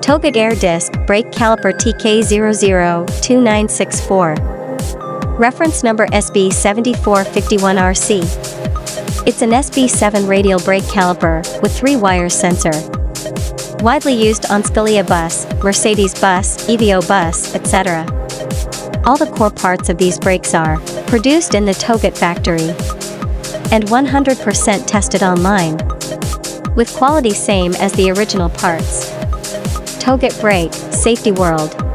Toget Air Disc Brake Caliper TK002964. Reference number SB7451RC. It's an SB7 radial brake caliper with three wires sensor. Widely used on Scania bus, Mercedes bus, EVO bus, etc. All the core parts of these brakes are produced in the Toget factory and 100% tested online with quality same as the original parts. Toget Brake, Safety World.